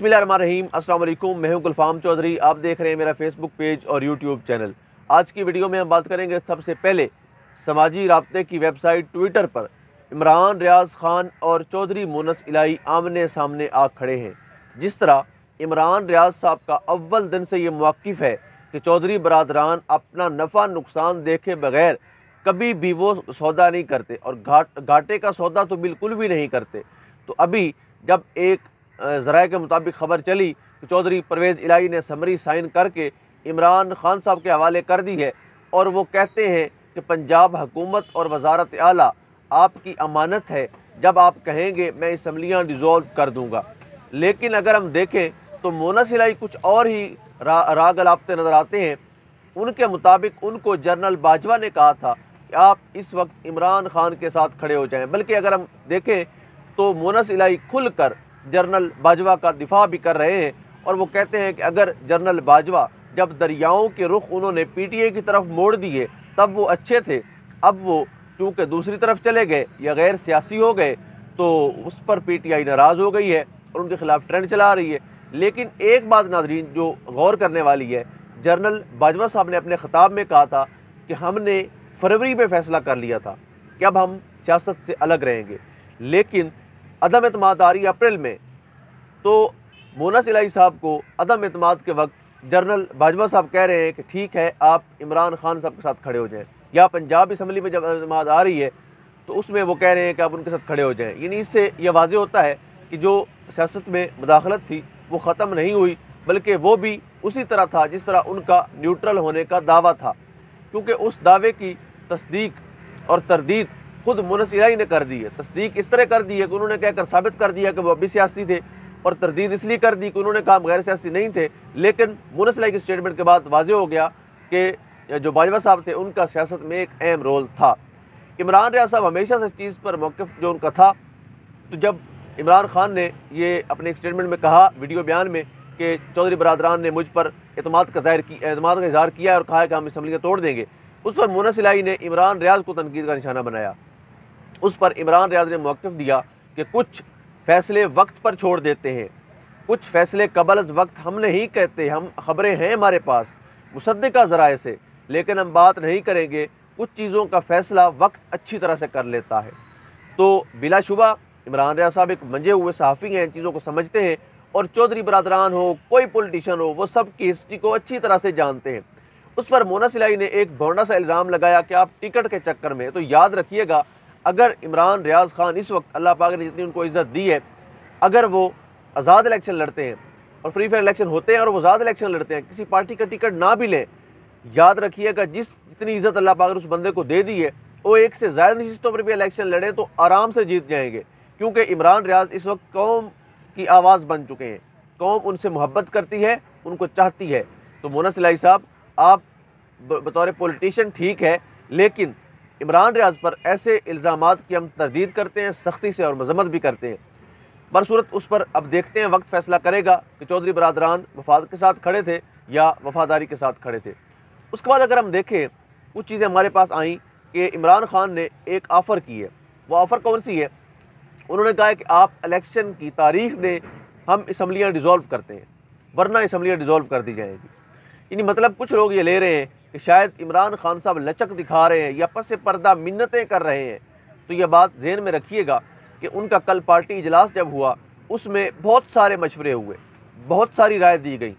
अस्सलाम वालेकुम मैं हूँ गुलफाम चौधरी। आप देख रहे हैं मेरा फेसबुक पेज और यूट्यूब चैनल आज की वीडियो में हम बात करेंगे सबसे पहले समाजी रबते की वेबसाइट ट्विटर पर। इमरान रियाज खान और चौधरी मोनस इलाई आमने सामने आ खड़े हैं। जिस तरह इमरान रियाज साहब का अव्वल दिन से ये मौक़ है कि चौधरी बरदरान अपना नफ़ा नुकसान देखे बगैर कभी भी वो सौदा नहीं करते और घाट घाटे का सौदा तो बिल्कुल भी नहीं करते। तो अभी जब एक ज़राए के मुताबिक ख़बर चली कि चौधरी परवेज़ इलाही ने समरी साइन करके इमरान खान साहब के हवाले कर दी है और वो कहते हैं कि पंजाब हुकूमत और वजारत आला आपकी अमानत है। जब आप कहेंगे मैं इसम्बलियाँ डिज़ोल्व कर दूँगा। लेकिन अगर हम देखें तो मोना सिलाई कुछ और ही रा, राग लापते नज़र आते हैं। उनके मुताबिक उनको जनरल बाजवा ने कहा था कि आप इस वक्त इमरान खान के साथ खड़े हो जाएँ। बल्कि अगर हम देखें तो मोनस इलाई खुल कर जनरल बाजवा का दिफा भी कर रहे हैं और वो कहते हैं कि अगर जनरल बाजवा जब दरियाओं के रुख उन्होंने पीटीए की तरफ़ मोड़ दिए, तब वो अच्छे थे। अब वो चूँकि दूसरी तरफ़ चले गए या गैर सियासी हो गए तो उस पर पीटीआई नाराज़ हो गई है और उनके खिलाफ ट्रेंड चला रही है। लेकिन एक बात नाजरीन जो गौर करने वाली है जनरल बाजवा साहब ने अपने ख़िताब में कहा था कि हमने फरवरी में फ़ैसला कर लिया था कि अब हम सियासत से अलग रहेंगे। लेकिन अदम अतमाद आ रही है अप्रैल में तो मोना सिलाई साहब को अदम अतमाद के वक्त जनरल बाजवा साहब कह रहे हैं कि ठीक है, आप इमरान खान साहब के साथ खड़े हो जाएँ, या पंजाब इसम्बली में जब अतमाद आ रही है तो उसमें वो कह रहे हैं कि आप उनके साथ खड़े हो जाएँ। यानी इससे यह वाज होता है कि जो सियासत में मुदाखलत थी, वो ख़त्म नहीं हुई, बल्कि वो भी उसी तरह था जिस तरह उनका न्यूट्रल होने का दावा था। क्योंकि उस दावे की तस्दीक और तरदीद खुद मुनसियाई ने कर दी है, तस्दीक इस तरह कर दी है कि उन्होंने कहकर साबित कर दिया कि वो अभी सियासी थे और तरदीद इसलिए कर दी कि उन्होंने कहा गैर सियासी नहीं थे। लेकिन मुनसलाई की स्टेटमेंट के बाद वाजे हो गया कि जो बाजवा साहब थे, उनका सियासत में एक अहम रोल था। इमरान रिया साहब हमेशा से इस चीज़ पर मौक़ जो उनका था तो जब इमरान खान ने ये अपने एक स्टेटमेंट में कहा, वीडियो बयान में, कि चौधरी बरदरान ने मुझ पर अतमाद का ज़ाहिर की अतमाद का इजहार किया और कहा कि हम इसम्बलियाँ तोड़ देंगे, उस पर मोना सिलाई ने इमरान रियाज को तनकीद का निशाना बनाया। उस पर इमरान रियाज ने मौक़ दिया कि कुछ फ़ैसले वक्त पर छोड़ देते हैं। कुछ फ़ैसले कबल वक्त हम नहीं कहते, हम ख़बरें हैं हमारे पास मुसदा ज़राए से लेकिन हम बात नहीं करेंगे, कुछ चीज़ों का फ़ैसला वक्त अच्छी तरह से कर लेता है। तो बिलाशुबा, इमरान रियाज साहब एक मंजे हुए सहाफ़ी हैं, इन चीज़ों को समझते हैं और चौधरी बरदरान हो, कोई पोलिटिशन हो, वो सब की हिस्ट्री को अच्छी तरह से जानते हैं। उस पर मोना सिलाई ने एक भौना सा इल्ज़ाम लगाया कि आप टिकट के चक्कर में तो याद रखिएगा अगर इमरान रियाज खान इस वक्त अल्लाह पाक ने जितनी उनको इज़्ज़त दी है, अगर वो आज़ाद इलेक्शन लड़ते हैं और फ्री फायर इलेक्शन होते हैं और वो आज़ाद इलेक्शन लड़ते हैं, किसी पार्टी का टिकट ना भी लें, याद रखिएगा जिस जितनी इज़्ज़त अल्लाह पाक ने उस बंदे को दे दी है, वो एक से ज़्यादा नशस्तों पर भी इलेक्शन लड़ें तो आराम से जीत जाएँगे। क्योंकि इमरान रियाज इस वक्त कौम की आवाज़ बन चुके हैं। कौम उनसे मोहब्बत करती है, उनको चाहती है। तो मोना सिलाई साहब, आप बतौर पोलिटिशन ठीक है, लेकिन इमरान रियाज पर ऐसे इल्ज़ाम की हम तरदीद करते हैं, सख्ती से और मजम्मत भी करते हैं। बरसूरत उस पर अब देखते हैं वक्त फ़ैसला करेगा कि चौधरी बरदरान वफाद के साथ खड़े थे या वफादारी के साथ खड़े थे। उसके बाद अगर हम देखें, कुछ चीज़ें हमारे पास आईं कि इमरान खान ने एक ऑफ़र की है। वो ऑफ़र कौन सी है? उन्होंने कहा है कि आप इलेक्शन की तारीख दें हम इसम्बलियाँ डिज़ोल्व करते हैं, वरना इसम्बलियाँ डिज़ोल्व कर दी जाएँगी। यानी मतलब कुछ लोग ये ले रहे हैं कि शायद इमरान खान साहब लचक दिखा रहे हैं या पस पर्दा मिन्नतें कर रहे हैं। तो यह बात जहन में रखिएगा कि उनका कल पार्टी इजलास जब हुआ, उसमें बहुत सारे मशवरे हुए, बहुत सारी राय दी गई।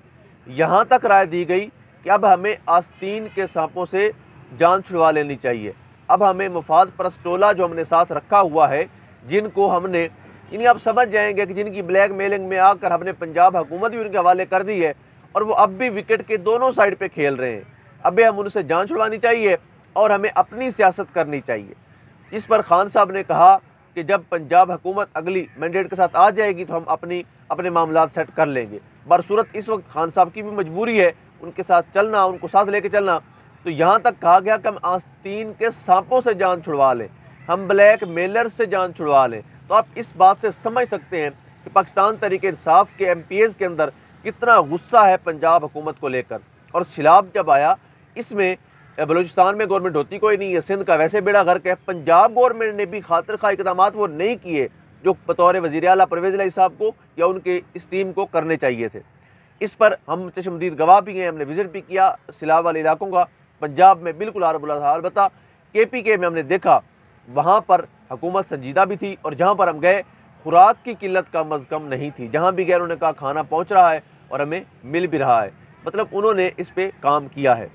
यहाँ तक राय दी गई कि अब हमें आस्तीन के सांपों से जान छुड़वा लेनी चाहिए। अब हमें मुफाद परस्टोला जो हमने साथ रखा हुआ है, जिनको हमने यानी आप समझ जाएँगे कि जिनकी ब्लैक मेलिंग में आकर हमने पंजाब हुकूमत भी उनके हवाले कर दी है और वो अब भी विकेट के दोनों साइड पे खेल रहे हैं। अबे हम उनसे जान छुड़वानी चाहिए और हमें अपनी सियासत करनी चाहिए। इस पर खान साहब ने कहा कि जब पंजाब हुकूमत अगली मैंडेट के साथ आ जाएगी तो हम अपनी, अपने मामला सेट कर लेंगे। बरसूरत इस वक्त खान साहब की भी मजबूरी है, उनके साथ चलना, उनको साथ लेके चलना। तो यहाँ तक कहा गया कि हम आस्तीन के सांपों से जान छुड़वा लें, हम ब्लैक मेलर से जान छुड़वा लें। तो आप इस बात से समझ सकते हैं कि पाकिस्तान तरीके इंसाफ के एम के अंदर कितना गुस्सा है पंजाब हुकूमत को लेकर। और सिलाब जब आया इसमें बलूचिस्तान में गवर्नमेंट होती कोई नहीं है। सिंध का वैसे बेड़ा गर्क है। पंजाब गवर्नमेंट ने भी खातर खा इकदाम वो नहीं किए, जो बतौर वज़ी अला परवेज़ लाई साहब को या उनके इस टीम को करने चाहिए थे। इस पर हम चशमदीद गवाह भी हैं, हमने विज़िट भी किया सिलाब वाले इलाकों का। पंजाब में बिल्कुल आरबुला था के पी के में हमने देखा, वहाँ पर हुकूमत संजीदा भी थी और जहाँ पर हम गए, खुराक की किल्लत का मज़कम नहीं थी। जहाँ भी गए, उन्होंने कहा, खाना पहुँच रहा है और हमें मिल भी रहा है। मतलब उन्होंने इस पर काम किया है।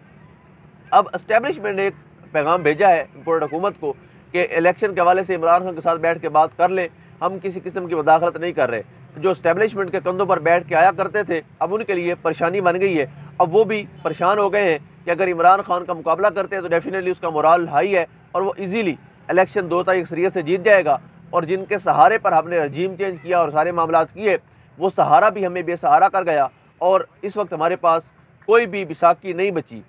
अब इस्टेबलिशमेंट ने एक पैगाम भेजा है इम्पोर्ट हुकूमत को कि इलेक्शन के हवाले से इमरान खान के साथ बैठ के बात कर लें। हम किसी किस्म की मदाखलत नहीं कर रहे। जो स्टैब्लिशमेंट के कंधों पर बैठ के आया करते थे, अब उनके लिए परेशानी बन गई है। अब वो भी परेशान हो गए हैं कि अगर इमरान खान का मुकाबला करते हैं तो डेफिनेटली उसका मोराल हाई है और वो इजीली इलेक्शन दो तारीख सरीत से जीत जाएगा। और जिनके सहारे पर हमने रजीम चेंज किया और सारे मामला किए, वो सहारा भी हमें बेसहारा कर गया। और इस वक्त हमारे पास कोई भी बिसाखी नहीं बची।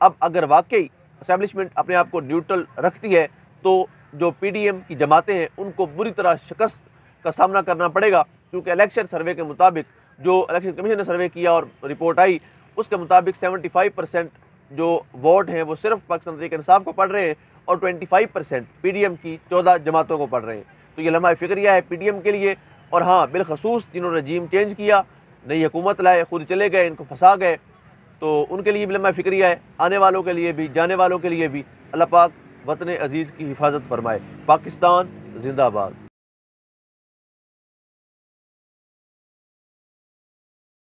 अब अगर वाकई इस्टेब्लिशमेंट अपने आप को न्यूट्रल रखती है तो जो पीडीएम की जमातें हैं, उनको बुरी तरह शिकस्त का सामना करना पड़ेगा, क्योंकि इलेक्शन सर्वे के मुताबिक, जो इलेक्शन कमीशन ने सर्वे किया और रिपोर्ट आई, उसके मुताबिक 75 परसेंट जो वोट हैं, वो सिर्फ़ पाकिस्तान तरीके इंसाफ को पढ़ रहे हैं और 25 परसेंट पी की चौदह जमातों को पढ़ रहे हैं। तो ये लम्हा फ़िक्रिया है पी के लिए और हाँ बिलखसूस जिन्होंने रजीम चेंज किया, नई हुकूमत लाए, खुद चले गए, इनको फंसा गए तो उनके लिए भी लम्हा फ़िक्रिया है आने वालों के लिए भी, जाने वालों के लिए भी। अल्लाह पाक वतन अज़ीज़ की हिफाजत फरमाए। पाकिस्तान जिंदाबाद।